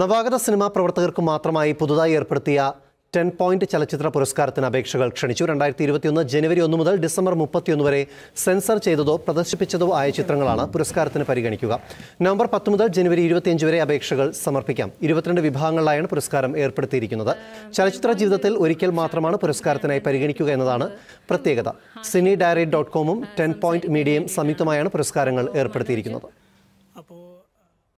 നവാഗത cinema പ്രവർത്തകർക്ക് മാത്രമായി പുതുതായി ഏർപ്പെടുത്തിയ ടെൻ പോയിന്റ് ചലച്ചിത്ര പുരസ്കാരത്തിന് അപേക്ഷകൾ ക്ഷണിച്ചു. രണ്ടായിരത്തി ഇരുപത്തിയൊന്ന് ജനുവരി ഒന്ന് മുതൽ ഡിസംബർ മുപ്പത്തിയൊന്ന് വരെ സെൻസർ ചെയ്തതോ പ്രദർശിപ്പിച്ചതോ ആയ ചിത്രങ്ങളാണ് പുരസ്കാരത്തിന് പരിഗണിക്കുക. നവംബർ പത്ത് മുതൽ ജനുവരി ഇരുപത്തിയഞ്ച് വരെ അപേക്ഷകൾ സമർപ്പിക്കാം. ഇരുപത്തിരണ്ട് വിഭാഗങ്ങളിലായാണ് പുരസ്കാരം ഏർപ്പെടുത്തിയിരിക്കുന്നത്. ചലച്ചിത്ര ജീവിതത്തിൽ ഒരിക്കൽ മാത്രമാണ് പുരസ്കാരത്തിനായി പരിഗണിക്കുക എന്നതാണ് പ്രത്യേകത. സിനി ഡയറി ഡോട്ട് കോമും ടെൻ പോയിന്റ് മീഡിയയും സംയുക്തമായാണ് പുരസ്കാരങ്ങൾ ഏർപ്പെടുത്തിയിരിക്കുന്നത്. അപ്പോൾ